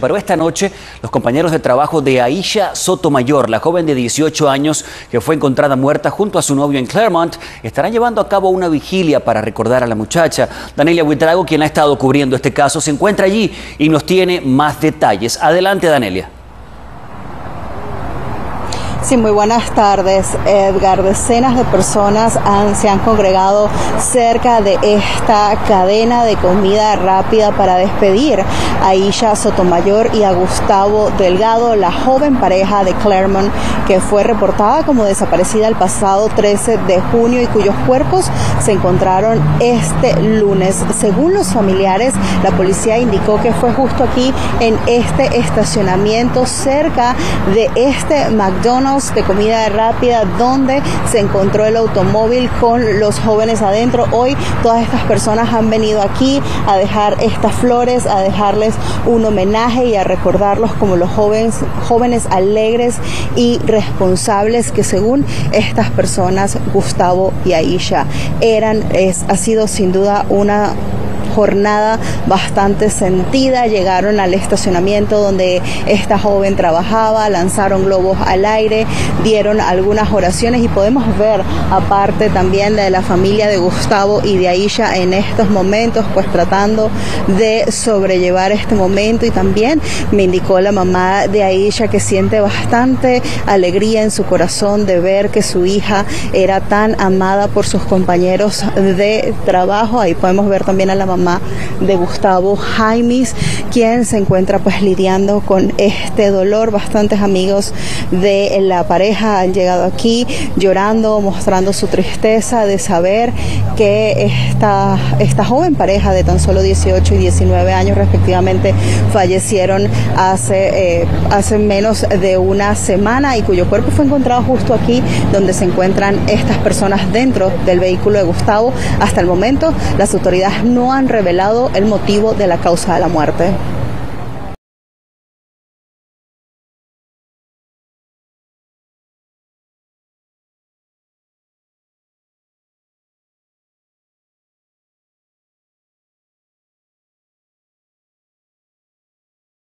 pero esta noche los compañeros de trabajo de Aisha Sotomayor, la joven de 18 años que fue encontrada muerta junto a su novio en Claremont, estarán llevando a cabo una vigilia para recordar a la muchacha. Danelia Huitrago, quien ha estado cubriendo este caso, se encuentra allí y nos tiene más detalles. Adelante, Danelia. Sí, muy buenas tardes, Edgar. Decenas de personas se han congregado cerca de esta cadena de comida rápida para despedir a Isha Sotomayor y a Gustavo Delgado, la joven pareja de Claremont que fue reportada como desaparecida el pasado 13 de junio y cuyos cuerpos se encontraron este lunes. Según los familiares, la policía indicó que fue justo aquí en este estacionamiento cerca de este McDonald's de comida rápida donde se encontró el automóvil con los jóvenes adentro. Hoy todas estas personas han venido aquí a dejar estas flores, a dejarles un homenaje y a recordarlos como los jóvenes, jóvenes alegres y responsables que según estas personas, Gustavo y Aisha, eran, es, ha sido sin duda una jornada bastante sentida. Llegaron al estacionamiento donde esta joven trabajaba, lanzaron globos al aire, dieron algunas oraciones y podemos ver aparte también de la familia de Gustavo y de Aisha en estos momentos, pues tratando de sobrellevar este momento y también me indicó la mamá de Aisha que siente bastante alegría en su corazón de ver que su hija era tan amada por sus compañeros de trabajo. Ahí podemos ver también a la de Gustavo Jaimes, quien se encuentra pues lidiando con este dolor. Bastantes amigos de la pareja han llegado aquí llorando, mostrando su tristeza de saber que esta, esta joven pareja de tan solo 18 y 19 años respectivamente fallecieron hace, eh, hace menos de una semana y cuyo cuerpo fue encontrado justo aquí donde se encuentran estas personas dentro del vehículo de Gustavo. Hasta el momento las autoridades no han revelado el motivo de la causa de la muerte.